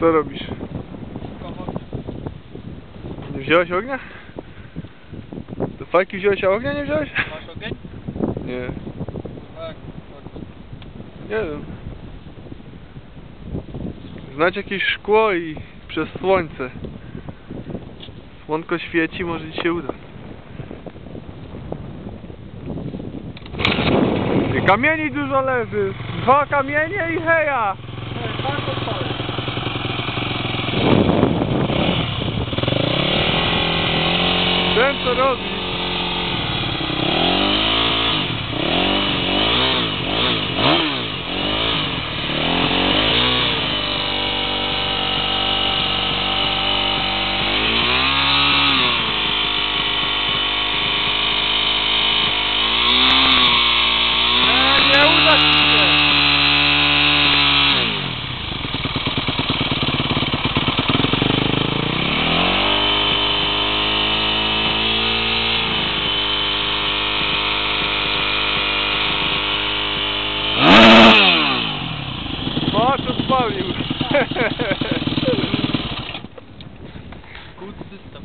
Co robisz? Nie wziąłeś ognia? Do fajki wziąłeś, a ognia nie wziąłeś? Masz ogień? Nie, Tak. nie wiem. Znać jakieś szkło i przez słońce. Słonko świeci, może ci się uda. I Kamieni dużo leży. Dwa kamienie i heja. Ten co robi? good system.